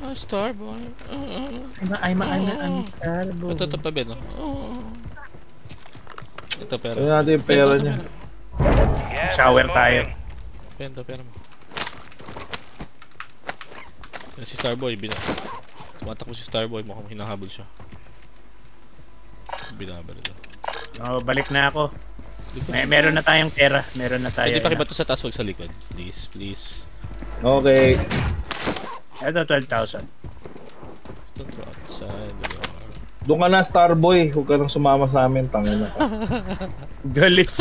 Ah, Starboy. Ah. I'm a, I'm a, I'm a, I'm a starboy. Ito, ito pa, Ben. oh. Oh. Ito, pera. Tingnan natin yung pera niya. Shower tayo. moving. Pera, pera mo. Yan si Starboy, bina... Tumatakbo si Starboy, mukhang hinahabol siya. Binabalo doon. Oh, balik na ako. May, meron na tayong pera. Meron na tayo. Pwede pa kibato sa taas, wag sa likod. Please, please. Okay. Ito, 12,000. Don't throw outside. the door. Doon ka na, Starboy. Huwag ka nang sumama sa amin. Tangin na ka. Galit.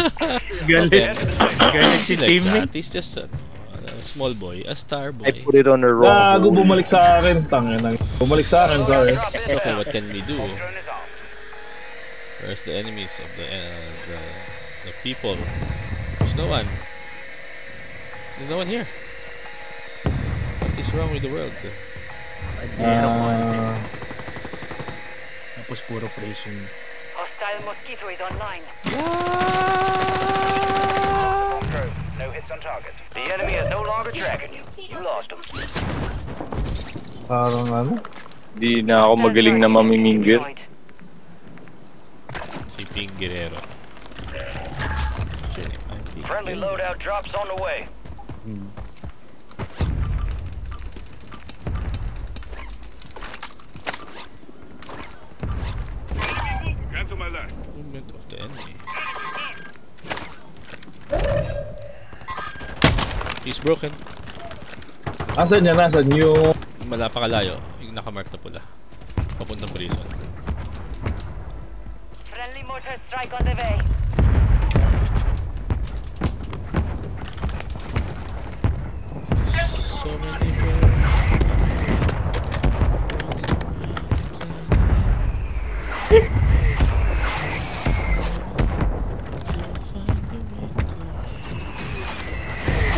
Galit. Galit si teammate. He's just a, a small boy, a star boy. I put it on the wrong Gago, bumalik sa akin. Tangin na. Bumalik sa akin, sorry. It's okay, what can we do? Where's the enemies of the uh, the, the people? There's no one. There's no one here. What is wrong with the world? Meron mo. Ah, Tapos ah, puro prison. Hostile mosquito is online. Through. No hits on target. The enemy is no longer tracking you. You lost them. parang ah, ano? Di na ako magaling na mamimingwit. Si Ping Guerrero. Actually, I'm Ping Friendly loadout drops on the way. He's broken. Asan yan? Asan yung... Wala pa kalayo. Yung nakamark na pula. Papuntang prison. Friendly mortar strike on the way.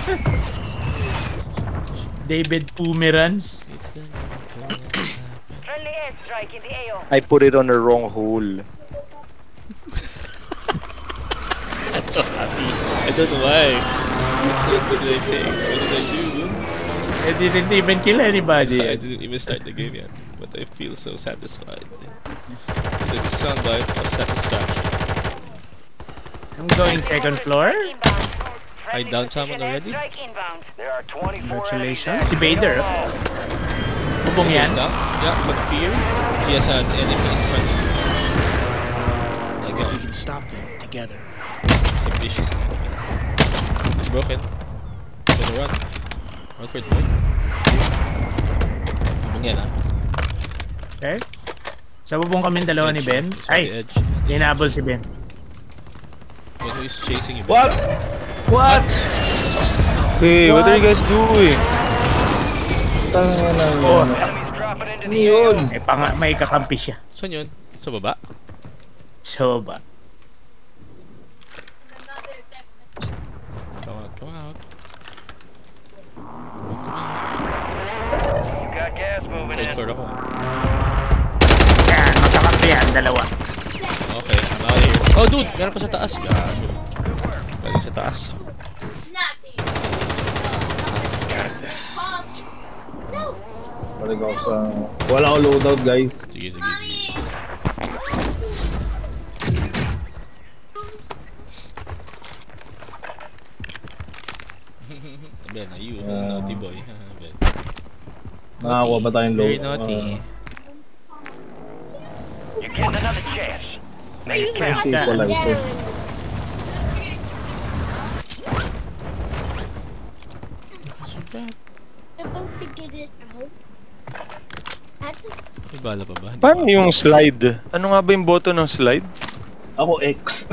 David Pumerans. Friendly airstrike in the AO. I put it on the wrong hole. I'm so happy. I don't know why. What did I take? What did I do? I didn't even kill anybody. I didn't even start the game yet, but I feel so satisfied. It's soundbite of satisfaction. I'm going second floor. I downed someone already? Airstrike inbound. There are 24 enemies Congratulations. Si Vader. Bubong yan. Down? Yeah, but fear. He has an enemy in front of him. Like We a, can stop them together. it's a vicious enemy. He's broken. He's gonna run. Run for it, boy. Tumong yan ah. Okay. Sa bubong kami dalawa ni. Ben. Ay, edge. hinabol si Ben. Ben who is chasing you. What? What? Hey, what are you guys doing? Tangin na Oh, dropping into Ano yun? May, pang may kakampi siya. Saan yun? Sa baba? So ba? Come out, come out. Come out, come out. You got gas moving in. floor ako. Yan, magkakampi yan, dalawa. Okay, I'm out of here. Oh, dude! Meron pa sa taas. Gago. Galing sa taas. Balik ako sa... Wala ako loadout, guys. Sige, sige, sige. Ben, are you a Ah. naughty boy? ben. Nakakuha ba tayong Very load? naughty. You're getting another chance. Make it count. Uh, like this. about to get it out. May bala pa ba? Hindi Paano pa. yung slide? Ano nga ba yung button ng slide? Ako X.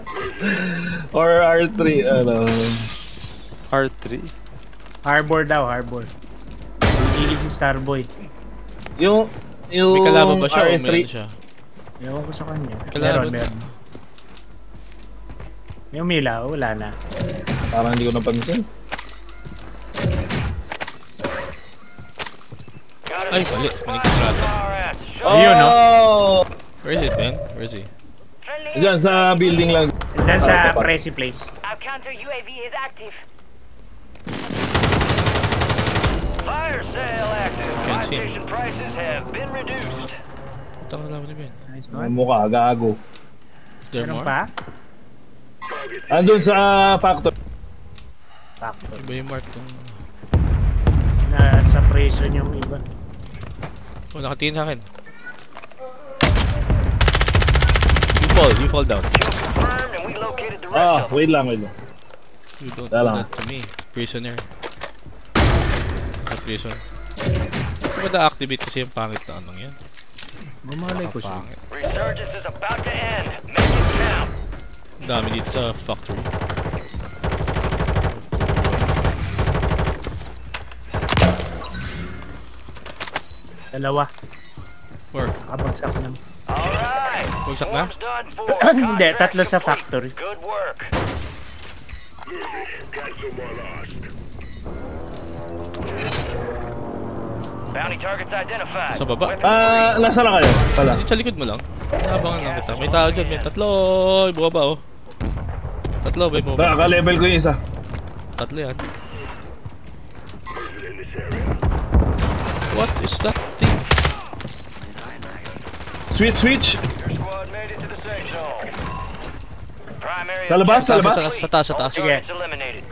Or R3, ano. R3? Harbor daw, harbor. Higil si Starboy. Yung... Yung May kalaban ba siya o R3, meron siya? Ewan ko sa kanya. Kalaban. Meron, meron. May umilaw, wala na. Parang hindi ko napansin. Ay, mali. Ass. Show Ayun, no? Oh! Where is it, Ben? Where is he? Diyan sa building lang. Diyan sa Ah, Prezi Place. Our counter UAV is active. Fire sale active. Can't see him. prices have been reduced. Punta ka naman Ben. Nice one. mukha, gago. There Meron more? pa? Andun sa factory. Factor. Iba yung mark tong... Na sa prison yung iba. Oh, nakatingin sa akin. You fall, you fall down. Ah, wait lang, wait lang. You don't do that to me. Prisoner. Sa prison. Hindi ba na-activate kasi yung pangit na anong yan? Bumalay ko siya. Resurgence is about to end. Make it count. Ang dami dito sa factory. Dalawa. Or, Nakabagsak na. Alright. Bagsak na? Hindi, tatlo sa factory. Good work. Bounty targets identified. Sa baba? Ah, nasa na kayo? Pala. Dito sa likod mo lang. Nabangan lang kita. May tao dyan, may tatlo. Bumaba oh. Tatlo, may Ba, bumaba. ka-level ko yung isa. Tatlo yan. What is that zone. Primary Sa labas, sa labas. sa, sa taas, sa taas. Eliminated.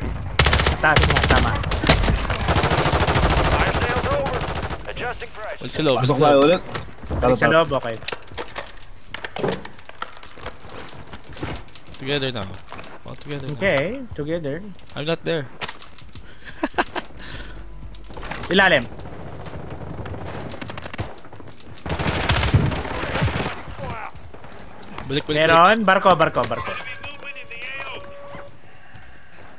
Taas nga, tama. Huwag sa loob. Pasok tayo ulit. Tara, Sa loob, okay. Together now. All together now. Okay, together. I'm not there. Ilalim. Balik, balik, balik. Meron, barko, barko, barko.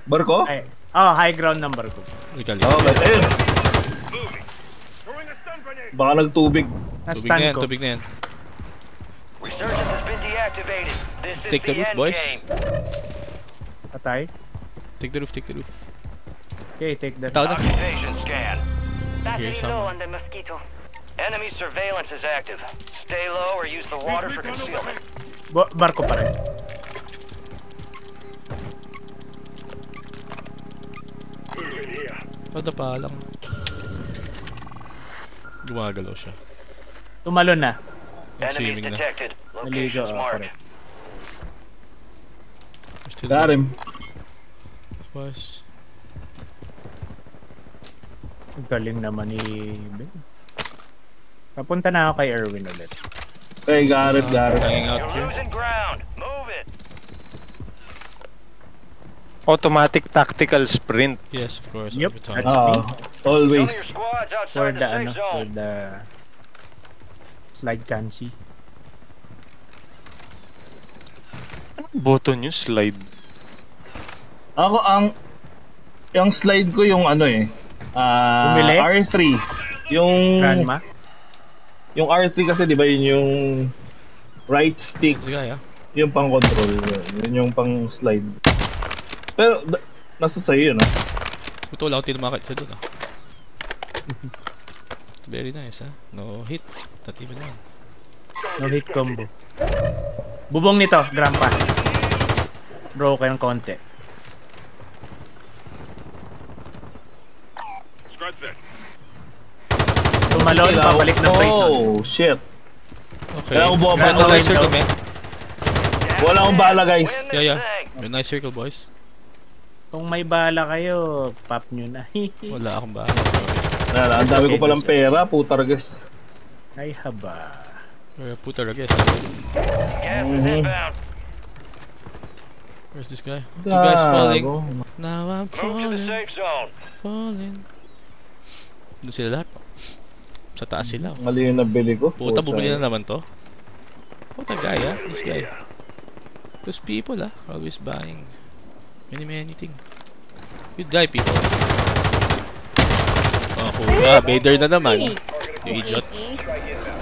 Barko? Ay, oh, high ground ng barko. Ikaw, Oh, okay. Ayun. Baka nagtubig. Tubig na Na-stun yan, ko. tubig na yan. Resurgence has been deactivated. This is Take the the roof, boys. Patay. Take the roof, take the roof. Okay, take. Tao na. Occupation scan. Here's some. low on the mosquito. Enemy surveillance is active. Stay low or use the water for concealment. Bo- barko pa rin. Pada pa lang. Gumagalaw siya. Tumalon na. Enemies Swimming na. detected. Naligo, oh, correct. Got him. Was. Ang Galing naman ni Ben. Papunta na ako kay Erwin ulit. Okay, got it, got it. Hanging out You're here. losing ground. Move it. Automatic tactical sprint. Yes, of course. Yep, every time. that's- Some always. of your squads For outside the, the safe ano, for zone. the slide cancy. Button yung slide. Ako ang yung slide ko yung ano eh. Ah, Bumili? R3. Yung Grandma. Yung R3 kasi 'di ba yun yung right stick, Sige, ah. yung pang control, yun, yun yung pang slide. Pero nasa sa'yo yun ah. Buto lang ako tinamakit siya dun ah. It's very nice ah. No hit. Not even one. No hit combo. Bubong nito, grandpa. Broken konti. Tumalon, pabalik na prison. Oh, shit. Okay. Kaya ako bumaba May ng nice window. circle, man. Wala akong bala guys. Yeah, yeah. May nice circle, boys. Kung may bala kayo, pop nyo na. Wala akong ba. Wala, ang dami ko palang pera, putar guys. Ay haba. Or puta, I guess. Gas is Mhm. inbound. Where's this guy? Two guys falling. Now I'm Move to the falling, safe zone. falling. Doon sila lahat. Sa taas sila. oh. Mali yung nabili ko. Puta, bumili na naman to. Puta guy, ah. This guy. Those people, ah. Always buying many, many things. Good guy, people. Oh, kuha. Vader na naman. You idiot.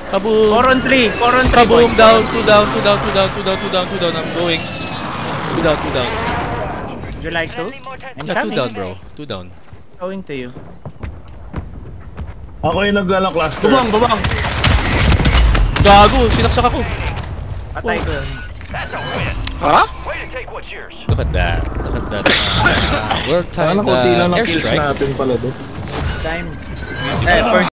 Kaboom! 4 on 3, 4 on 3 Kaboom! Down, two down, two down, two down, two down, two down, two down. I'm going. Two down, two down. Would you like to? Friendly mortar I'm Yeah, two coming. down, bro. Two down. Going to you. Ako yung naglalang cluster. Bubang, bubang! Gago! Sinaksak ako! Patay ko. Ha? Look at that. Look at that. Uh, world Sana time konti lang uh, airstrike. natin pala doon. Time. Eh, first